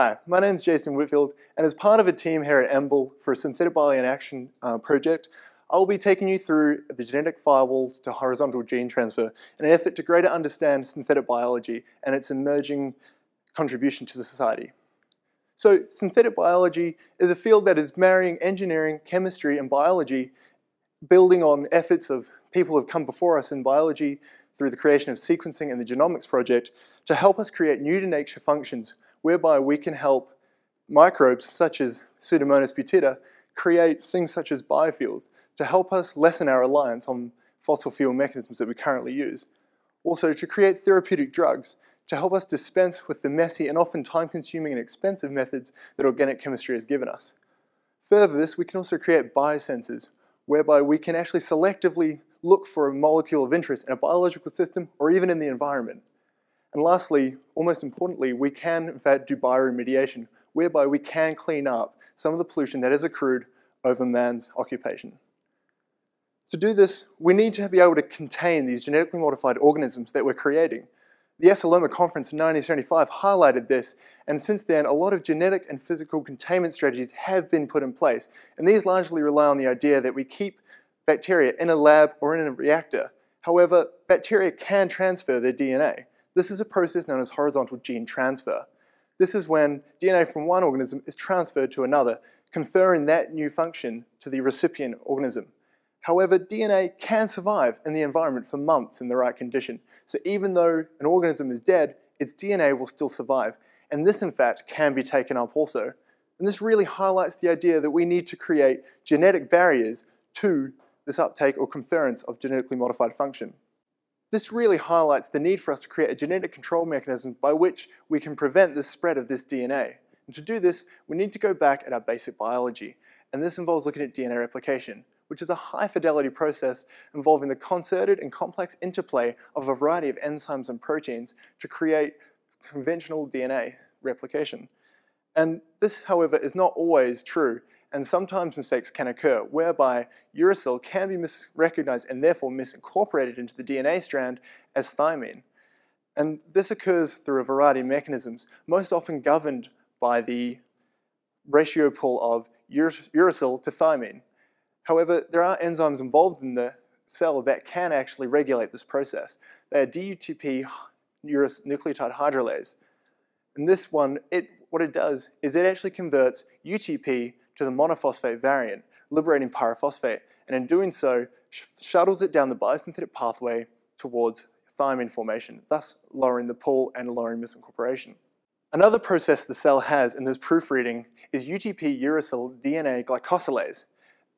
Hi, my name is Jason Whitfield, and as part of a team here at EMBL for a Synthetic Biology in Action uh, project, I will be taking you through the genetic firewalls to horizontal gene transfer in an effort to greater understand synthetic biology and its emerging contribution to society. So synthetic biology is a field that is marrying engineering, chemistry, and biology, building on efforts of people who have come before us in biology through the creation of sequencing and the genomics project to help us create new to nature functions whereby we can help microbes such as Pseudomonas butida create things such as biofuels to help us lessen our reliance on fossil fuel mechanisms that we currently use. Also to create therapeutic drugs to help us dispense with the messy and often time-consuming and expensive methods that organic chemistry has given us. Further this, we can also create biosensors, whereby we can actually selectively look for a molecule of interest in a biological system or even in the environment. And lastly, almost importantly, we can in fact do bioremediation, whereby we can clean up some of the pollution that has accrued over man's occupation. To do this, we need to be able to contain these genetically modified organisms that we're creating. The ESILOMA conference in 1975 highlighted this, and since then, a lot of genetic and physical containment strategies have been put in place, and these largely rely on the idea that we keep bacteria in a lab or in a reactor. However, bacteria can transfer their DNA. This is a process known as horizontal gene transfer. This is when DNA from one organism is transferred to another, conferring that new function to the recipient organism. However, DNA can survive in the environment for months in the right condition. So even though an organism is dead, its DNA will still survive. And this, in fact, can be taken up also. And this really highlights the idea that we need to create genetic barriers to this uptake or conference of genetically modified function. This really highlights the need for us to create a genetic control mechanism by which we can prevent the spread of this DNA. And to do this, we need to go back at our basic biology. And this involves looking at DNA replication, which is a high fidelity process involving the concerted and complex interplay of a variety of enzymes and proteins to create conventional DNA replication. And this, however, is not always true and sometimes mistakes can occur whereby uracil can be misrecognized and therefore misincorporated into the DNA strand as thymine. And this occurs through a variety of mechanisms, most often governed by the ratio pull of uracil to thymine. However, there are enzymes involved in the cell that can actually regulate this process. They are DUTP nucleotide hydrolase. And this one, it, what it does is it actually converts UTP to the monophosphate variant, liberating pyrophosphate, and in doing so, sh shuttles it down the biosynthetic pathway towards thymine formation, thus lowering the pull and lowering misincorporation. Another process the cell has in this proofreading is UTP uracil DNA glycosylase.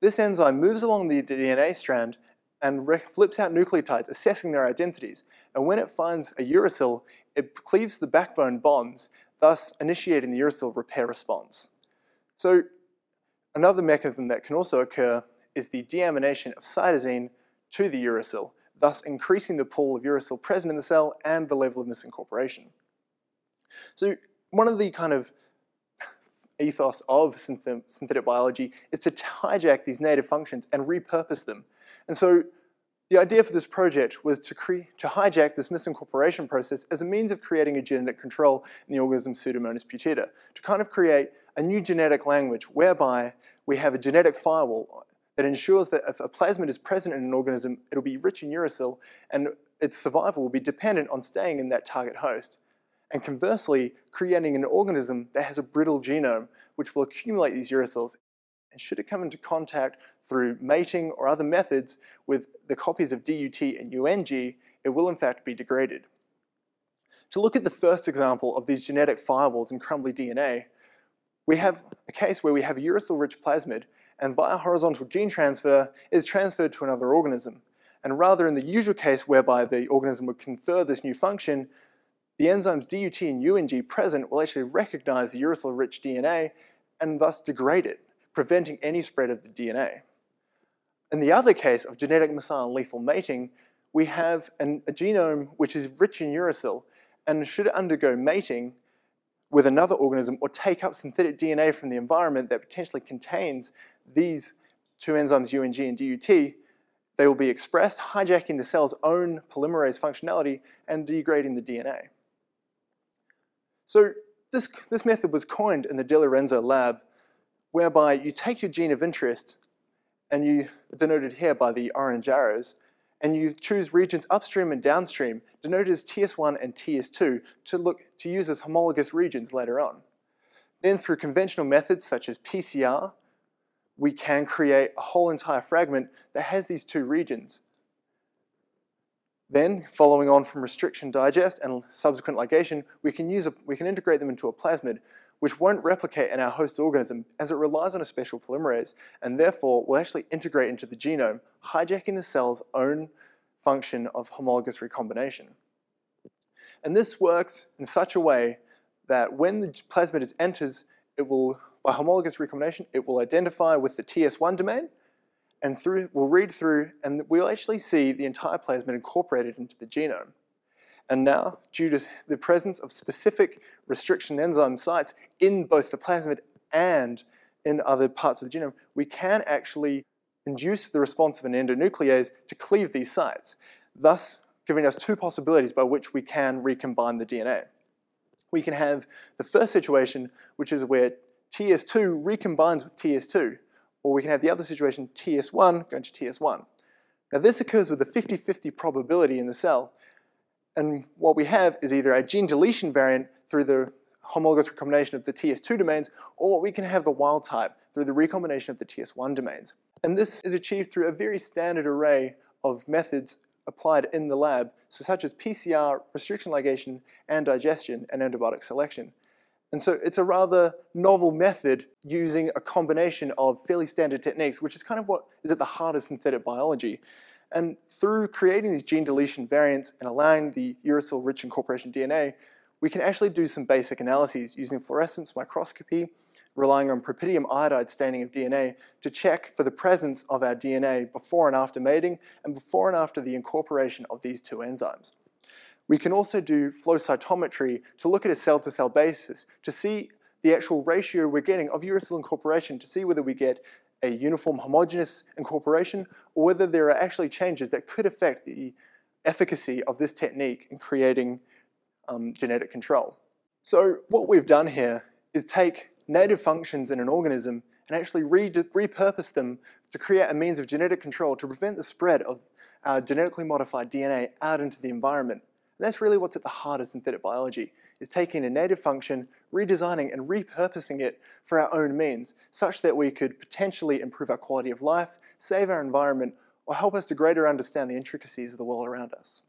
This enzyme moves along the DNA strand and flips out nucleotides, assessing their identities. And when it finds a uracil, it cleaves the backbone bonds, thus initiating the uracil repair response. So Another mechanism that can also occur is the deamination of cytosine to the uracil, thus increasing the pool of uracil present in the cell and the level of misincorporation. So one of the kind of ethos of synthetic biology is to hijack these native functions and repurpose them. And so the idea for this project was to, to hijack this misincorporation process as a means of creating a genetic control in the organism Pseudomonas putida, to kind of create a new genetic language whereby we have a genetic firewall that ensures that if a plasmid is present in an organism, it'll be rich in uracil and its survival will be dependent on staying in that target host. And conversely, creating an organism that has a brittle genome which will accumulate these uracils and should it come into contact through mating or other methods with the copies of DUT and UNG, it will in fact be degraded. To look at the first example of these genetic firewalls in crumbly DNA, we have a case where we have a uracil-rich plasmid and via horizontal gene transfer is transferred to another organism. And rather in the usual case whereby the organism would confer this new function, the enzymes DUT and UNG present will actually recognize the uracil-rich DNA and thus degrade it preventing any spread of the DNA. In the other case of genetic missile lethal mating, we have an, a genome which is rich in uracil and should undergo mating with another organism or take up synthetic DNA from the environment that potentially contains these two enzymes UNG and DUT, they will be expressed, hijacking the cell's own polymerase functionality and degrading the DNA. So this, this method was coined in the De Lorenzo lab, whereby you take your gene of interest, and you, denoted here by the orange arrows, and you choose regions upstream and downstream, denoted as TS1 and TS2, to look to use as homologous regions later on. Then through conventional methods such as PCR, we can create a whole entire fragment that has these two regions. Then, following on from restriction digest and subsequent ligation, we can, use a, we can integrate them into a plasmid, which won't replicate in our host organism as it relies on a special polymerase, and therefore will actually integrate into the genome, hijacking the cell's own function of homologous recombination. And this works in such a way that when the plasmid enters, it will, by homologous recombination, it will identify with the TS1 domain, and through, we'll read through, and we'll actually see the entire plasmid incorporated into the genome. And now, due to the presence of specific restriction enzyme sites in both the plasmid and in other parts of the genome, we can actually induce the response of an endonuclease to cleave these sites, thus giving us two possibilities by which we can recombine the DNA. We can have the first situation, which is where TS2 recombines with TS2, or we can have the other situation, TS1 going to TS1. Now this occurs with a 50-50 probability in the cell, and what we have is either a gene deletion variant through the homologous recombination of the TS2 domains, or we can have the wild type through the recombination of the TS1 domains. And this is achieved through a very standard array of methods applied in the lab, so such as PCR, restriction ligation, and digestion, and antibiotic selection. And so it's a rather novel method using a combination of fairly standard techniques, which is kind of what is at the heart of synthetic biology. And through creating these gene deletion variants and allowing the uracil-rich incorporation DNA, we can actually do some basic analyses using fluorescence microscopy, relying on propidium iodide staining of DNA to check for the presence of our DNA before and after mating and before and after the incorporation of these two enzymes. We can also do flow cytometry to look at a cell-to-cell -cell basis to see the actual ratio we're getting of uracil incorporation to see whether we get a uniform homogeneous incorporation or whether there are actually changes that could affect the efficacy of this technique in creating um, genetic control. So what we've done here is take native functions in an organism and actually re repurpose them to create a means of genetic control to prevent the spread of our genetically modified DNA out into the environment. And that's really what's at the heart of synthetic biology is taking a native function, redesigning and repurposing it for our own means, such that we could potentially improve our quality of life, save our environment, or help us to greater understand the intricacies of the world around us.